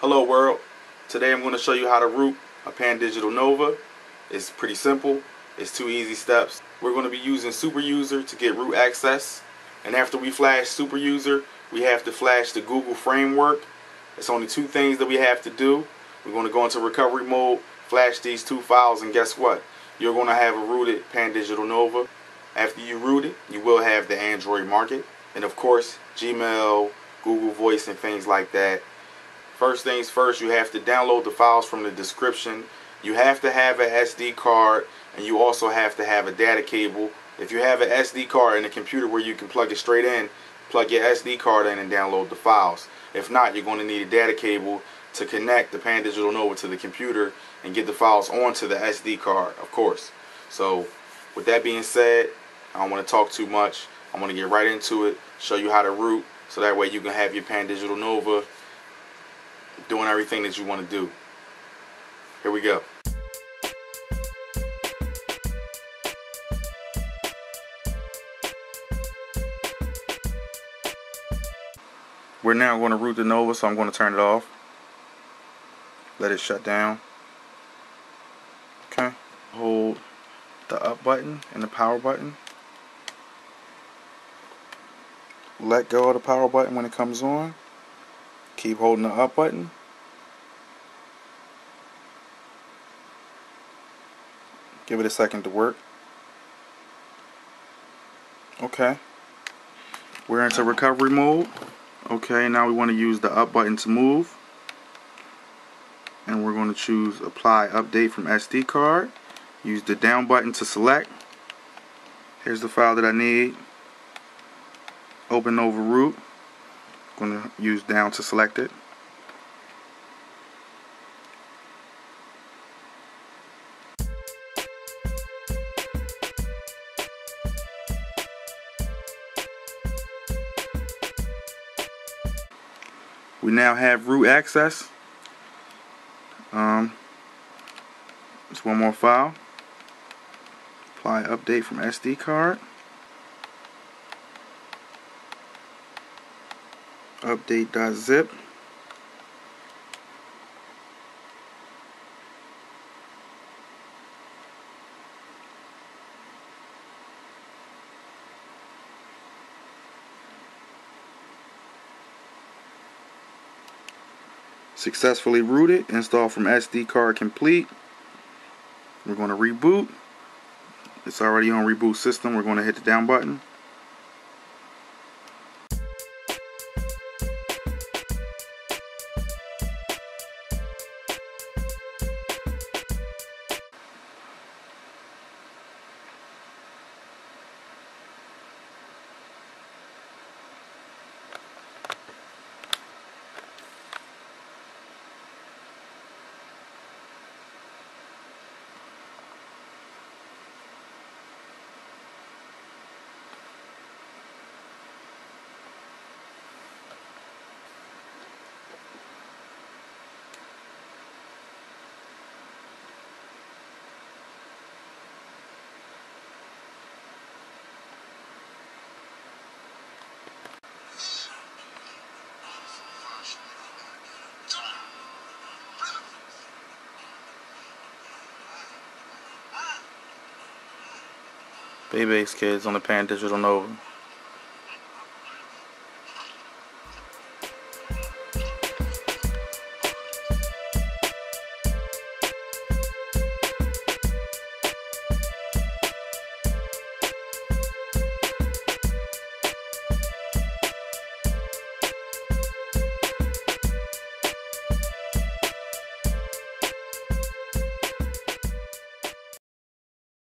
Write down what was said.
Hello world. Today I'm going to show you how to root a Pandigital Nova. It's pretty simple. It's two easy steps. We're going to be using Superuser to get root access. And after we flash Superuser, we have to flash the Google framework. It's only two things that we have to do. We're going to go into recovery mode, flash these two files, and guess what? You're going to have a rooted Pandigital Nova. After you root it, you will have the Android market. And of course, Gmail, Google Voice, and things like that First things first, you have to download the files from the description. You have to have an SD card and you also have to have a data cable. If you have an SD card in a computer where you can plug it straight in, plug your SD card in and download the files. If not, you're going to need a data cable to connect the Pandigital Nova to the computer and get the files onto the SD card, of course. So, with that being said, I don't want to talk too much. I'm going to get right into it, show you how to root, so that way you can have your Pandigital Nova doing everything that you want to do. Here we go. We're now going to root the Nova, so I'm going to turn it off. Let it shut down. Okay. Hold the up button and the power button. Let go of the power button when it comes on. Keep holding the up button. Give it a second to work. Okay. We're into recovery mode. Okay, now we want to use the up button to move. And we're going to choose apply update from SD card. Use the down button to select. Here's the file that I need. Open over root going to use down to select it. We now have root access. Um, just one more file. Apply update from SD card. update.zip successfully rooted install from SD card complete. We're going to reboot. It's already on reboot system. We're going to hit the down button Babyface Kids on the Pandigital Nova.